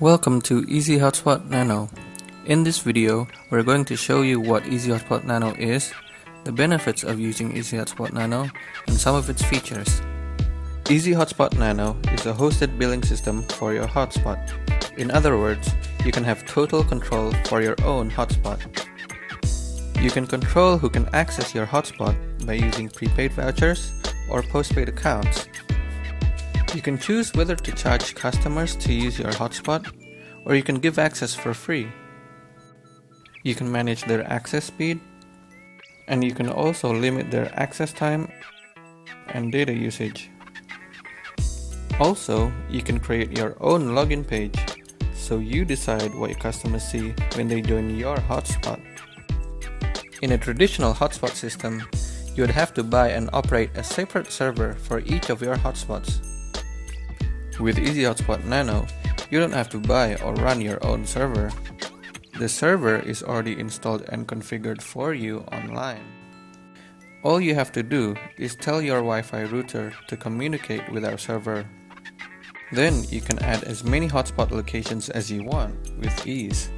Welcome to Easy Hotspot Nano. In this video, we're going to show you what Easy Hotspot Nano is, the benefits of using Easy Hotspot Nano, and some of its features. Easy Hotspot Nano is a hosted billing system for your hotspot. In other words, you can have total control for your own hotspot. You can control who can access your hotspot by using prepaid vouchers or postpaid accounts. You can choose whether to charge customers to use your hotspot or you can give access for free. You can manage their access speed and you can also limit their access time and data usage. Also, you can create your own login page so you decide what your customers see when they join your hotspot. In a traditional hotspot system, you would have to buy and operate a separate server for each of your hotspots. With Easy Hotspot Nano, you don't have to buy or run your own server. The server is already installed and configured for you online. All you have to do is tell your Wi-Fi router to communicate with our server. Then you can add as many hotspot locations as you want with ease.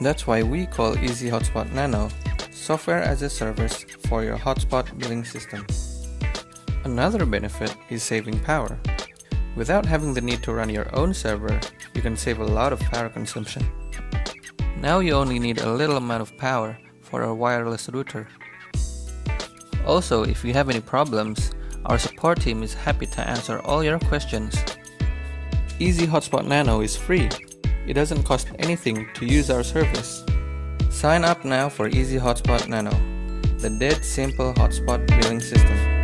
That's why we call Easy Hotspot Nano software as a service for your hotspot billing system. Another benefit is saving power. Without having the need to run your own server, you can save a lot of power consumption. Now you only need a little amount of power for a wireless router. Also, if you have any problems, our support team is happy to answer all your questions. Easy Hotspot Nano is free. It doesn't cost anything to use our service. Sign up now for Easy Hotspot Nano, the dead simple hotspot billing system.